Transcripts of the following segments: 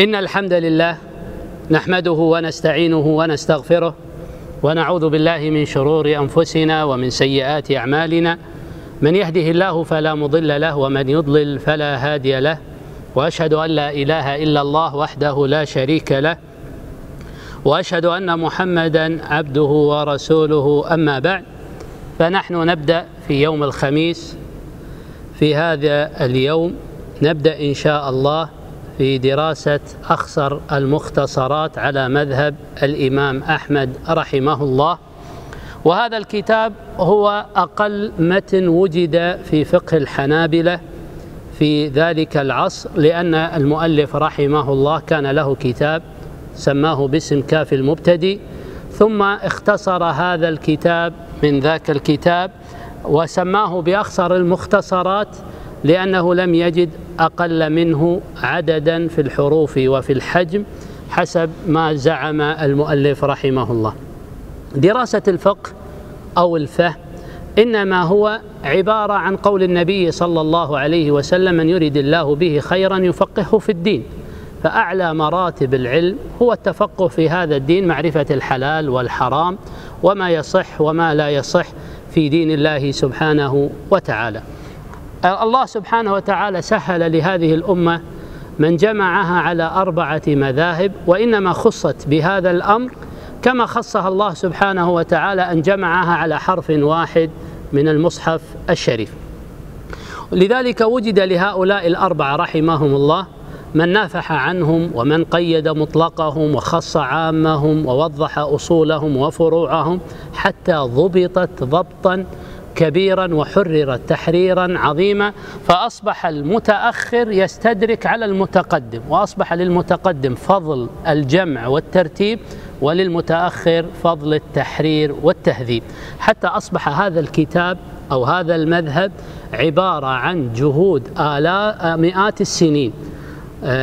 إن الحمد لله نحمده ونستعينه ونستغفره ونعوذ بالله من شرور أنفسنا ومن سيئات أعمالنا. من يهده الله فلا مضل له ومن يضلل فلا هادي له. وأشهد أن لا إله إلا الله وحده لا شريك له. وأشهد أن محمدا عبده ورسوله. أما بعد فنحن نبدأ في يوم الخميس. في هذا اليوم نبدأ إن شاء الله في دراسة أخصر المختصرات على مذهب الإمام أحمد رحمه الله. وهذا الكتاب هو أقل متن وجد في فقه الحنابلة في ذلك العصر لأن المؤلف رحمه الله كان له كتاب سماه باسم كاف المبتدي ثم اختصر هذا الكتاب من ذاك الكتاب وسماه بأخصر المختصرات لأنه لم يجد أقل منه عددا في الحروف وفي الحجم حسب ما زعم المؤلف رحمه الله. دراسة الفقه أو الفهم إنما هو عبارة عن قول النبي صلى الله عليه وسلم من يريد الله به خيرا يفقهه في الدين فأعلى مراتب العلم هو التفقه في هذا الدين معرفة الحلال والحرام وما يصح وما لا يصح في دين الله سبحانه وتعالى. الله سبحانه وتعالى سهل لهذه الأمة من جمعها على أربعة مذاهب وإنما خصت بهذا الأمر كما خصها الله سبحانه وتعالى أن جمعها على حرف واحد من المصحف الشريف. لذلك وجد لهؤلاء الأربعة رحمهم الله من نافح عنهم ومن قيد مطلقهم وخص عامهم ووضح أصولهم وفروعهم حتى ضبطت ضبطا كبيرا وحررت تحريرا عظيما فأصبح المتأخر يستدرك على المتقدم وأصبح للمتقدم فضل الجمع والترتيب وللمتأخر فضل التحرير والتهذيب. حتى أصبح هذا الكتاب أو هذا المذهب عبارة عن جهود آلاء مئات السنين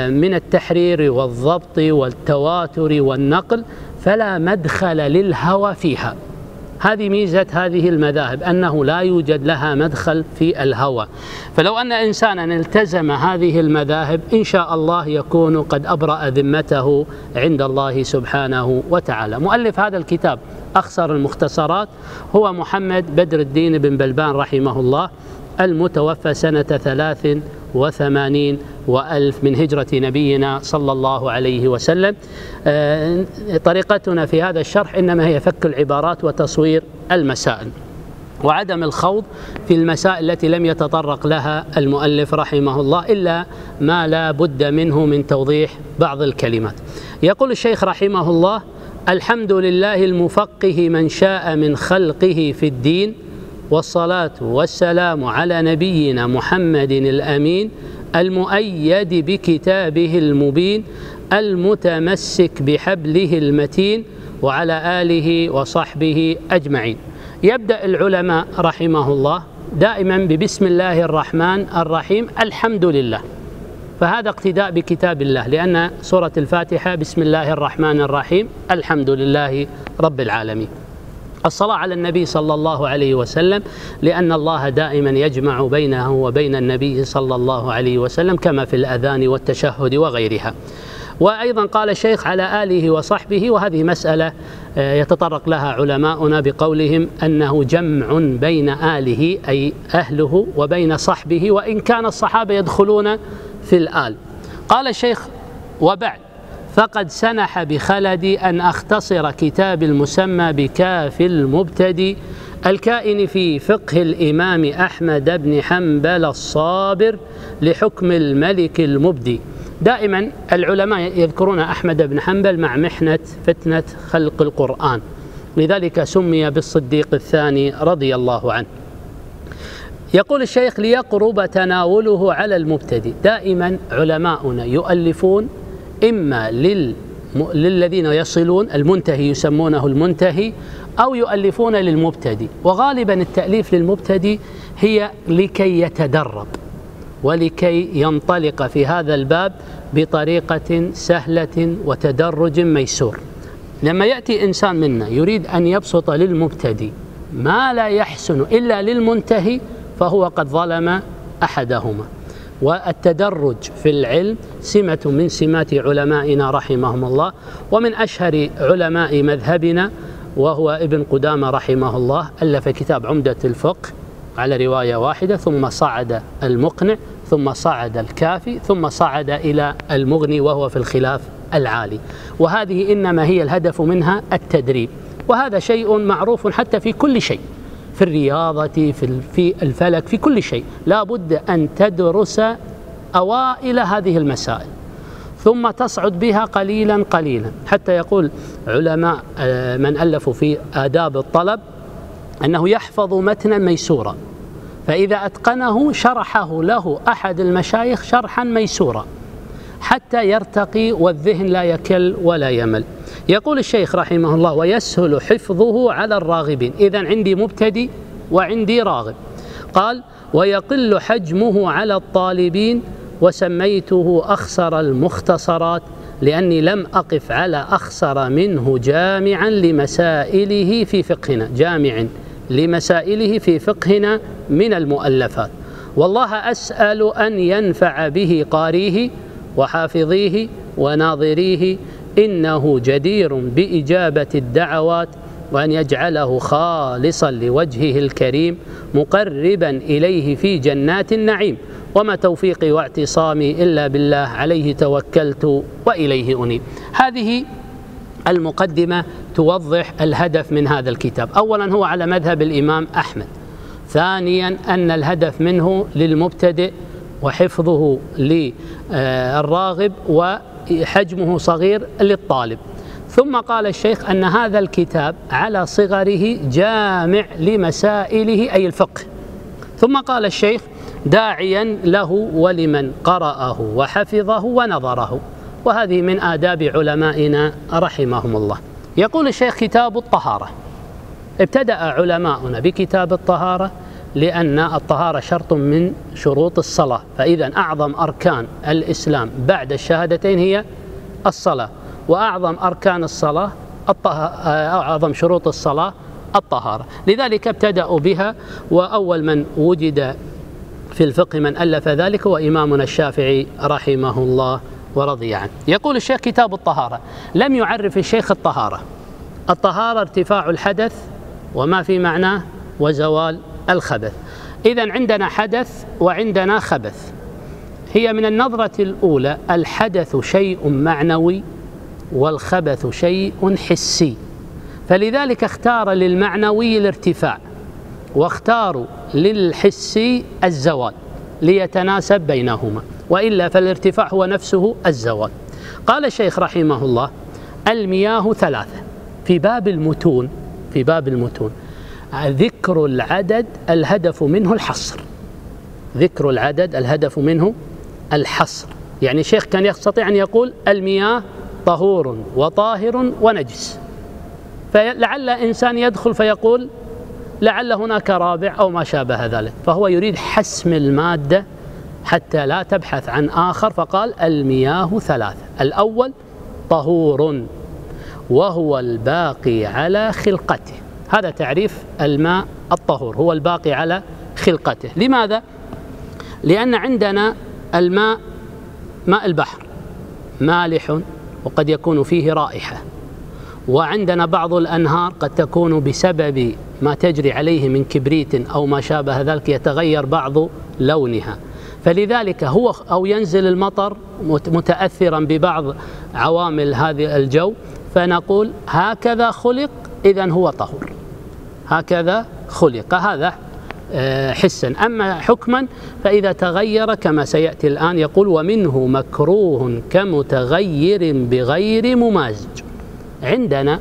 من التحرير والضبط والتواتر والنقل فلا مدخل للهوى فيها. هذه ميزة هذه المذاهب أنه لا يوجد لها مدخل في الهوى. فلو أن إنسانا التزم هذه المذاهب إن شاء الله يكون قد أبرأ ذمته عند الله سبحانه وتعالى. مؤلف هذا الكتاب أخصر المختصرات هو محمد بدر الدين بن بلبان رحمه الله المتوفى سنة ثلاث وثمانين وألف من هجرة نبينا صلى الله عليه وسلم. طريقتنا في هذا الشرح إنما هي فك العبارات وتصوير المسائل وعدم الخوض في المسائل التي لم يتطرق لها المؤلف رحمه الله إلا ما لا بد منه من توضيح بعض الكلمات. يقول الشيخ رحمه الله الحمد لله المفقه من شاء من خلقه في الدين والصلاة والسلام على نبينا محمد الأمين المؤيد بكتابه المبين المتمسك بحبله المتين وعلى آله وصحبه أجمعين. يبدأ العلماء رحمه الله دائما ببسم الله الرحمن الرحيم الحمد لله. فهذا اقتداء بكتاب الله لأن سورة الفاتحة بسم الله الرحمن الرحيم الحمد لله رب العالمين. الصلاة على النبي صلى الله عليه وسلم لأن الله دائما يجمع بينه وبين النبي صلى الله عليه وسلم كما في الأذان والتشهد وغيرها. وأيضا قال الشيخ على آله وصحبه وهذه مسألة يتطرق لها علماؤنا بقولهم أنه جمع بين آله أي أهله وبين صحبه وإن كان الصحابة يدخلون في الآل. قال الشيخ وبعد. فقد سنح بخلدي أن أختصر كتاب المسمى بكاف المبتدي الكائن في فقه الإمام أحمد بن حنبل الصابر لحكم الملك المبدي. دائما العلماء يذكرون أحمد بن حنبل مع محنة فتنة خلق القرآن. لذلك سمي بالصديق الثاني رضي الله عنه. يقول الشيخ ليقرب تناوله على المبتدئ. دائما علماؤنا يؤلفون إما لل للذين يصلون المنتهي يسمونه المنتهي أو يؤلفون للمبتدئ وغالبا التأليف للمبتدئ هي لكي يتدرب ولكي ينطلق في هذا الباب بطريقة سهلة وتدرج ميسور. لما يأتي إنسان منا يريد أن يبسط للمبتدئ ما لا يحسن إلا للمنتهي فهو قد ظلم أحدهما. والتدرج في العلم سمة من سمات علمائنا رحمهم الله ومن أشهر علماء مذهبنا وهو ابن قدامة رحمه الله ألف كتاب عمدة الفقه على رواية واحدة ثم صعد المقنع ثم صعد الكافي ثم صعد إلى المغني وهو في الخلاف العالي. وهذه إنما هي الهدف منها التدريب. وهذا شيء معروف حتى في كل شيء. في الرياضة في في الفلك في كل شيء. لا بد أن تدرس أوائل هذه المسائل ثم تصعد بها قليلا قليلا. حتى يقول علماء آه، من ألفوا في آداب الطلب أنه يحفظ متنا ميسورا. فإذا أتقنه شرحه له أحد المشايخ شرحا ميسورا حتى يرتقي والذهن لا يكل ولا يمل. يقول الشيخ رحمه الله ويسهل حفظه على الراغبين. إذا عندي مبتدي وعندي راغب. قال ويقل حجمه على الطالبين وسميته أخسر المختصرات لأني لم أقف على أخسر منه جامعا لمسائله في فقهنا. جامع لمسائله في فقهنا من المؤلفات. والله أسأل أن ينفع به قاريه وحافظيه وناظريه إنه جدير بإجابة الدعوات وأن يجعله خالصا لوجهه الكريم مقربا إليه في جنات النعيم. وما توفيقي واعتصامي إلا بالله عليه توكلت وإليه أنيب. هذه المقدمة توضح الهدف من هذا الكتاب. أولا هو على مذهب الإمام أحمد. ثانيا أن الهدف منه للمبتدئ وحفظه للراغب وحجمه صغير للطالب. ثم قال الشيخ أن هذا الكتاب على صغره جامع لمسائله أي الفقه. ثم قال الشيخ داعيا له ولمن قرأه وحفظه ونظره. وهذه من آداب علمائنا رحمهم الله. يقول الشيخ كتاب الطهارة. ابتدأ علماؤنا بكتاب الطهارة لأن الطهارة شرط من شروط الصلاة. فإذا أعظم أركان الإسلام بعد الشهادتين هي الصلاة وأعظم أركان الصلاة أعظم شروط الصلاة الطهارة. لذلك ابتدأوا بها وأول من وجد في الفقه من ألف ذلك هو إمامنا الشافعي رحمه الله ورضي عنه. يقول الشيخ كتاب الطهارة لم يعرف الشيخ الطهارة. الطهارة ارتفاع الحدث وما في معناه وزوال الخبث. إذا عندنا حدث وعندنا خبث. هي من النظرة الأولى الحدث شيء معنوي والخبث شيء حسي. فلذلك اختار للمعنوي الارتفاع واختاروا للحسي الزوال ليتناسب بينهما. وإلا فالارتفاع هو نفسه الزوال. قال الشيخ رحمه الله المياه ثلاثة. في باب المتون في باب المتون ذكر العدد الهدف منه الحصر. ذكر العدد الهدف منه الحصر. يعني الشيخ كان يستطيع أن يقول المياه طهور وطاهر ونجس. فلعل إنسان يدخل فيقول لعل هناك رابع أو ما شابه ذلك. فهو يريد حسم المادة حتى لا تبحث عن آخر فقال المياه ثلاثة الأول طهور وهو الباقي على خلقته. هذا تعريف الماء الطهور هو الباقي على خلقته. لماذا؟ لأن عندنا الماء ماء البحر مالح وقد يكون فيه رائحة. وعندنا بعض الأنهار قد تكون بسبب ما تجري عليه من كبريت أو ما شابه ذلك يتغير بعض لونها. فلذلك هو أو ينزل المطر متأثرا ببعض عوامل هذه الجو فنقول هكذا خلق إذا هو طهور. هكذا خلق. هذا آه، حسا. أما حكما فإذا تغير كما سيأتي الآن يقول ومنه مكروه كمتغير بغير ممازج عندنا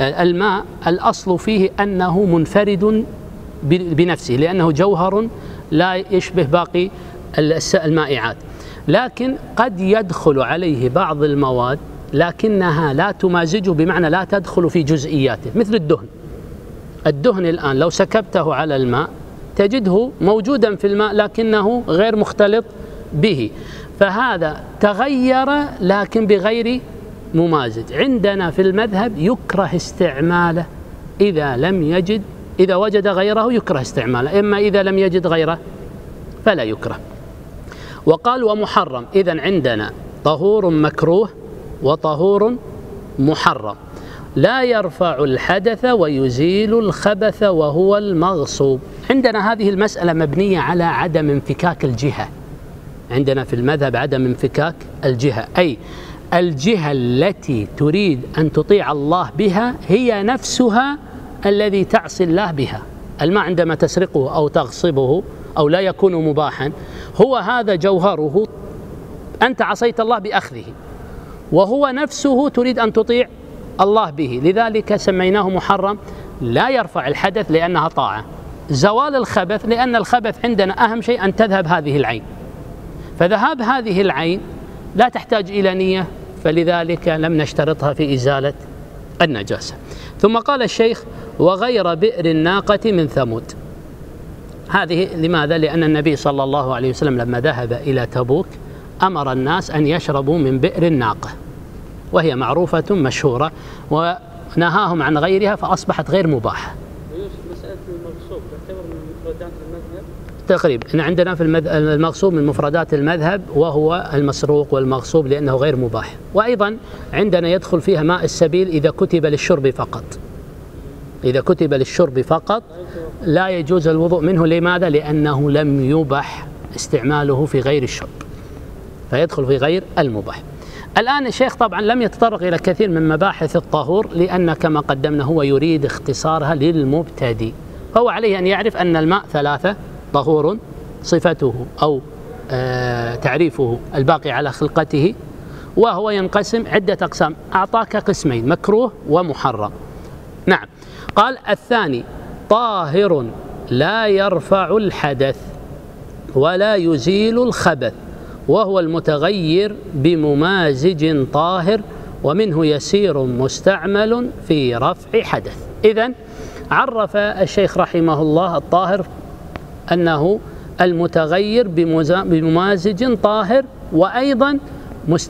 آه، الماء الأصل فيه أنه منفرد بنفسه لأنه جوهر لا يشبه باقي المائعات. لكن قد يدخل عليه بعض المواد لكنها لا تمازجه بمعنى لا تدخل في جزئياته مثل الدهن. الدهن الآن لو سكبته على الماء تجده موجودا في الماء لكنه غير مختلط به. فهذا تغير لكن بغير ممازج. عندنا في المذهب يكره استعماله إذا لم يجد إذا وجد غيره يكره استعماله إما إذا لم يجد غيره فلا يكره. وقال ومحرم. إذا عندنا طهور مكروه وطهور محرم. لا يرفع الحدث ويزيل الخبث وهو المغصوب. عندنا هذه المسألة مبنية على عدم انفكاك الجهة. عندنا في المذهب عدم انفكاك الجهة. أي الجهة التي تريد أن تطيع الله بها هي نفسها الذي تعصي الله بها. الماء عندما تسرقه أو تغصبه أو لا يكون مباحا هو هذا جوهره. أنت عصيت الله بأخذه. وهو نفسه تريد أن تطيع الله به. لذلك سميناه محرم. لا يرفع الحدث لأنها طاعة. زوال الخبث لأن الخبث عندنا أهم شيء أن تذهب هذه العين. فذهاب هذه العين لا تحتاج إلى نية فلذلك لم نشترطها في إزالة النجاسة. ثم قال الشيخ وغير بئر الناقة من ثمود. هذه لماذا؟ لأن النبي صلى الله عليه وسلم لما ذهب إلى تبوك أمر الناس أن يشربوا من بئر الناقة. وهي معروفة مشهورة ونهاهم عن غيرها فأصبحت غير مباحة. مسألة المغصوب تعتبر من مفردات المذهب تقريبا إن عندنا في المغصوب من مفردات المذهب وهو المسروق والمغصوب لأنه غير مباح. وأيضا عندنا يدخل فيها ماء السبيل إذا كتب للشرب فقط. إذا كتب للشرب فقط لا يجوز الوضوء منه لماذا؟ لأنه لم يبح استعماله في غير الشرب. فيدخل في غير المباح. الآن الشيخ طبعا لم يتطرق إلى كثير من مباحث الطهور لأن كما قدمنا هو يريد اختصارها للمبتدئ. فهو عليه أن يعرف أن الماء ثلاثة طهور صفته أو آه تعريفه الباقي على خلقته وهو ينقسم عدة أقسام. أعطاك قسمين مكروه ومحرم. نعم. قال الثاني طاهر لا يرفع الحدث ولا يزيل الخبث. وهو المتغير بممازج طاهر ومنه يسير مستعمل في رفع حدث. إذا عرف الشيخ رحمه الله الطاهر أنه المتغير بممازج طاهر وأيضا مست